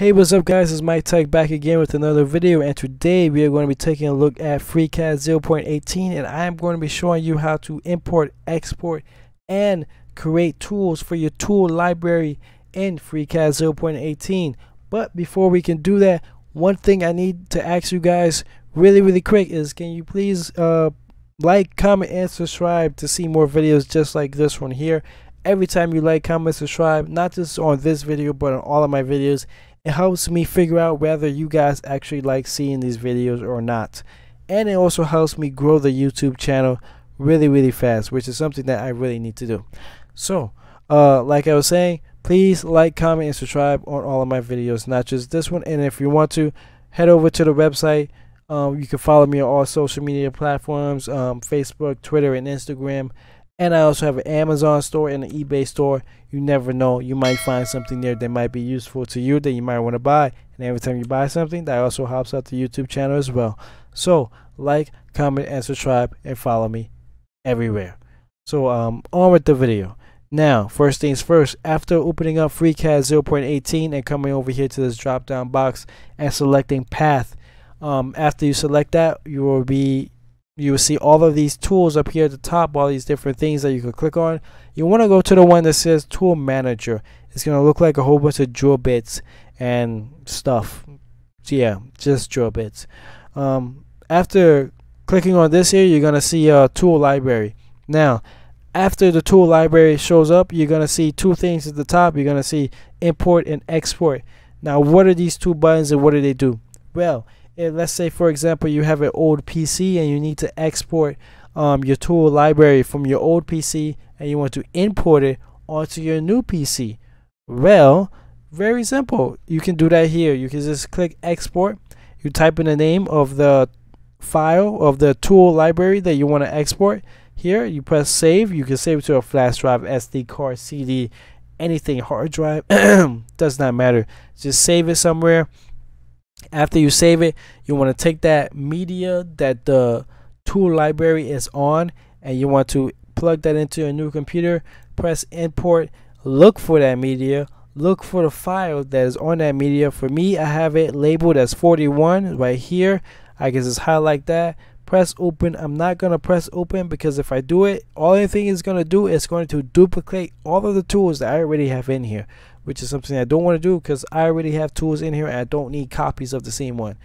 Hey what's up guys? It's Mike Tech back again with another video and today we are going to be taking a look at FreeCAD 0.18 and I am going to be showing you how to import export and create tools for your tool library in FreeCAD 0.18 but before we can do that one thing I need to ask you guys really really quick is can you please uh, like comment and subscribe to see more videos just like this one here? Every time you like comment subscribe not just on this video but on all of my videos it helps me figure out whether you guys actually like seeing these videos or not. And it also helps me grow the YouTube channel really, really fast, which is something that I really need to do. So, uh, like I was saying, please like, comment, and subscribe on all of my videos, not just this one. And if you want to, head over to the website. Um, you can follow me on all social media platforms um, Facebook, Twitter, and Instagram. And I also have an Amazon store and an eBay store. You never know. You might find something there that might be useful to you that you might want to buy. And every time you buy something, that also helps out the YouTube channel as well. So, like, comment, and subscribe, and follow me everywhere. So, um, on with the video. Now, first things first, after opening up FreeCAD 0.18 and coming over here to this drop down box and selecting path, um, after you select that, you will be you will see all of these tools up here at the top, all these different things that you can click on. You want to go to the one that says Tool Manager. It's going to look like a whole bunch of drill bits and stuff. So yeah, just drill bits. Um, after clicking on this here, you're going to see a tool library. Now, after the tool library shows up, you're going to see two things at the top. You're going to see import and export. Now, what are these two buttons and what do they do? Well, let's say for example you have an old PC and you need to export um, your tool library from your old PC and you want to import it onto your new PC well very simple. You can do that here. You can just click export. You type in the name of the file of the tool library that you want to export. Here you press save. You can save it to a flash drive SD card CD anything hard drive. Does not matter. Just save it somewhere after you save it you want to take that media that the tool library is on and you want to plug that into a new computer press import look for that media look for the file that is on that media. For me I have it labeled as 41 right here. I can just highlight that press open. I'm not gonna press open because if I do it all anything is gonna do is going to duplicate all of the tools that I already have in here which is something I don't want to do because I already have tools in here and I don't need copies of the same one.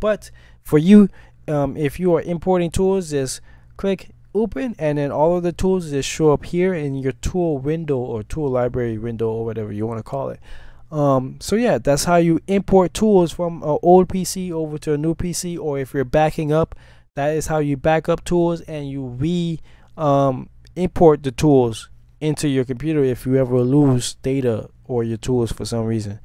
But for you, um, if you are importing tools, just click open and then all of the tools just show up here in your tool window or tool library window or whatever you want to call it. Um, so yeah, that's how you import tools from an old PC over to a new PC or if you're backing up, that is how you back up tools and you re um, import the tools into your computer if you ever lose data or your tools for some reason.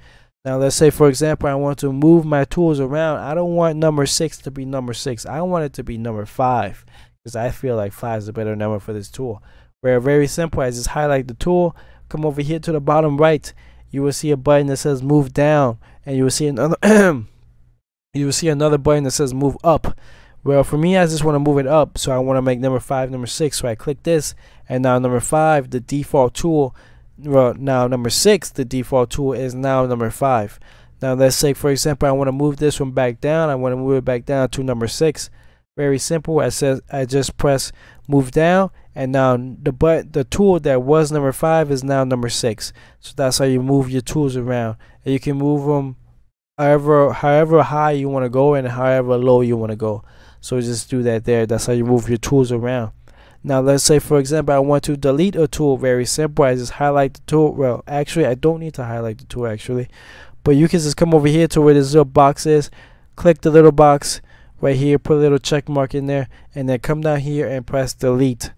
Now let's say for example I want to move my tools around. I don't want number 6 to be number 6. I want it to be number 5 because I feel like 5 is a better number for this tool. Where very simple, I just highlight the tool, come over here to the bottom right, you will see a button that says move down and you will see another you will see another button that says move up. Well, for me, I just want to move it up, so I want to make number 5 number 6. So I click this, and now number 5, the default tool, well now number six the default tool is now number five. Now let's say for example I want to move this one back down. I want to move it back down to number six. Very simple. I said I just press move down and now the but the tool that was number five is now number six. So that's how you move your tools around. And you can move them however however high you want to go and however low you want to go. So just do that there. That's how you move your tools around now let's say for example I want to delete a tool. Very simple. I just highlight the tool. Well actually I don't need to highlight the tool actually. But you can just come over here to where this little box is. Click the little box right here. Put a little check mark in there. And then come down here and press delete.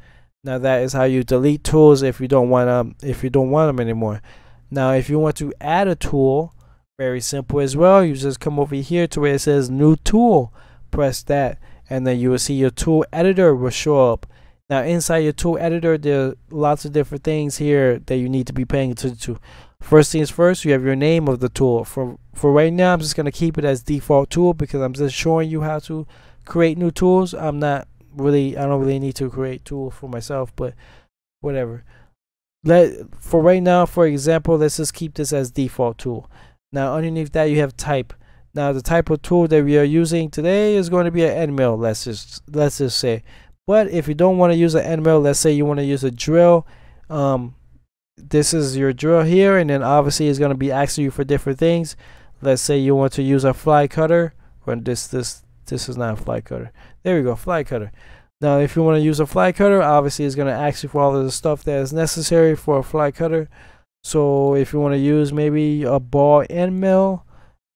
Now that is how you delete tools if you don't want them if you don't want them anymore. Now if you want to add a tool very simple as well. You just come over here to where it says new tool. Press that. And then you will see your tool editor will show up now inside your tool editor, there are lots of different things here that you need to be paying attention to. First things first, you have your name of the tool. For for right now, I'm just gonna keep it as default tool because I'm just showing you how to create new tools. I'm not really, I don't really need to create tools for myself, but whatever. Let for right now, for example, let's just keep this as default tool. Now underneath that you have type. Now the type of tool that we are using today is going to be an end mill. Let's just let's just say. But if you don't want to use an end mill, let's say you want to use a drill. Um, this is your drill here, and then obviously it's going to be asking you for different things. Let's say you want to use a fly cutter. When this this this is not a fly cutter. There we go, fly cutter. Now, if you want to use a fly cutter, obviously it's going to ask you for all of the stuff that is necessary for a fly cutter. So if you want to use maybe a ball end mill,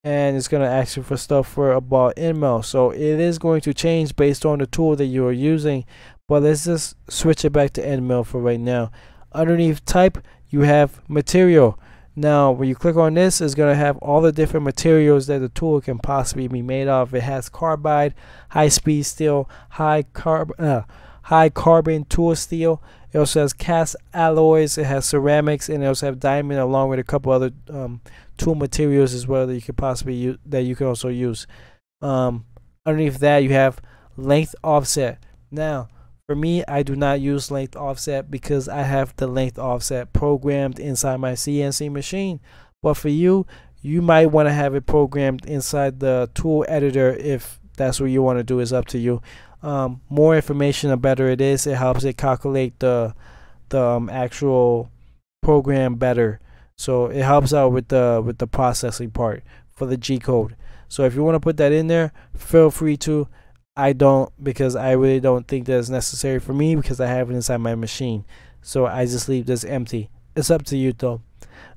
and it's going to ask you for stuff for a ball end mill. So it is going to change based on the tool that you are using. But let's just switch it back to mill for right now. Underneath type, you have material. Now, when you click on this, it's going to have all the different materials that the tool can possibly be made of. It has carbide, high-speed steel, high carb, uh, high carbon tool steel. It also has cast alloys. It has ceramics, and it also have diamond along with a couple other um, tool materials as well that you could possibly use. That you can also use. Um, underneath that, you have length offset. Now, for me, I do not use length offset because I have the length offset programmed inside my CNC machine. But for you, you might want to have it programmed inside the tool editor if that's what you want to do is up to you. Um, more information the better it is. It helps it calculate the the um, actual program better. So it helps out with the with the processing part for the G code. So if you want to put that in there, feel free to. I don't because I really don't think that's necessary for me because I have it inside my machine. So I just leave this empty. It's up to you though.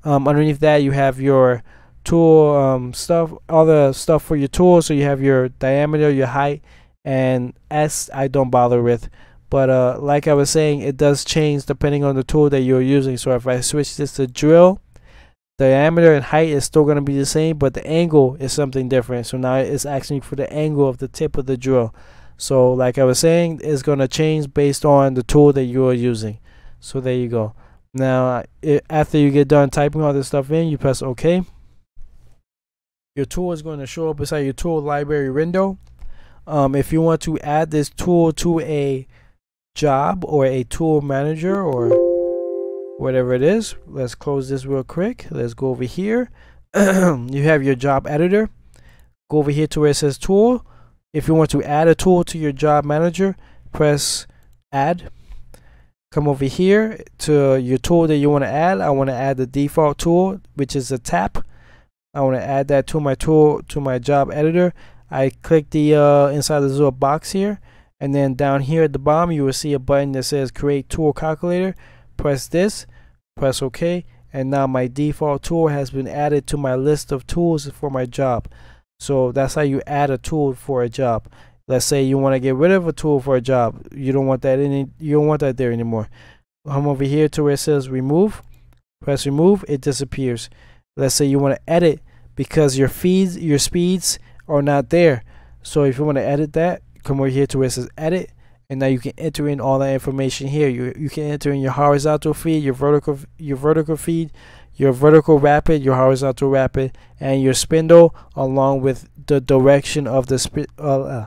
Um, underneath that you have your tool um, stuff, all the stuff for your tool. So you have your diameter, your height, and S I don't bother with. But uh, like I was saying, it does change depending on the tool that you're using. So if I switch this to drill, diameter and height is still going to be the same but the angle is something different. So now it's asking for the angle of the tip of the drill. So like I was saying it's going to change based on the tool that you are using. So there you go. Now it, after you get done typing all this stuff in you press OK your tool is going to show up beside your tool library window um, if you want to add this tool to a job or a tool manager or whatever it is. Let's close this real quick. Let's go over here. you have your job editor. Go over here to where it says tool. If you want to add a tool to your job manager, press add. Come over here to your tool that you want to add. I want to add the default tool, which is a tap. I want to add that to my tool to my job editor. I click the uh, inside the little box here, and then down here at the bottom you will see a button that says create tool calculator. Press this press OK and now my default tool has been added to my list of tools for my job. So that's how you add a tool for a job. Let's say you want to get rid of a tool for a job. You don't want that any you don't want that there anymore. Come over here to where it says remove. Press remove it disappears. Let's say you want to edit because your feeds your speeds are not there. So if you want to edit that come over here to where it says edit and now you can enter in all that information here. You you can enter in your horizontal feed your vertical your vertical feed your vertical rapid your horizontal rapid and your spindle along with the direction of the sp uh, uh,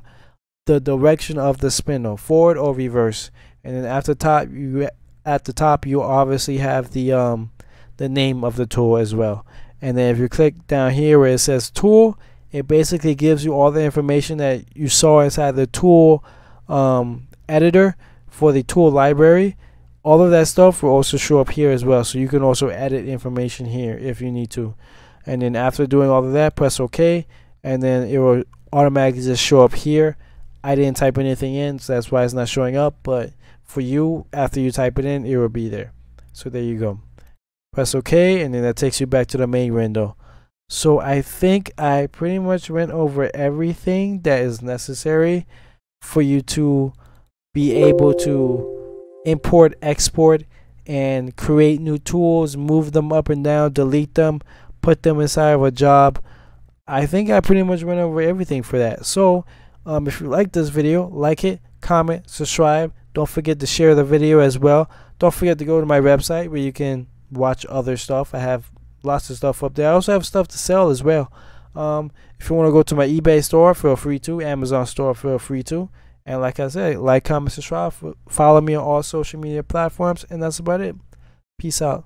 the direction of the spindle forward or reverse. And then at the top you at the top you obviously have the um the name of the tool as well. And then if you click down here where it says tool it basically gives you all the information that you saw inside the tool um, editor for the tool library. All of that stuff will also show up here as well. So you can also edit information here if you need to. And then after doing all of that press ok. And then it will automatically just show up here. I didn't type anything in so that's why it's not showing up. But for you after you type it in it will be there. So there you go. Press ok and then that takes you back to the main window so I think I pretty much went over everything that is necessary for you to be able to import, export, and create new tools, move them up and down, delete them, put them inside of a job. I think I pretty much went over everything for that. So, um, if you like this video, like it, comment, subscribe. Don't forget to share the video as well. Don't forget to go to my website where you can watch other stuff. I have lots of stuff up there. I also have stuff to sell as well. Um, if you want to go to my eBay store, feel free to. Amazon store, feel free to. And like I said, like, comment, subscribe, follow me on all social media platforms, and that's about it. Peace out.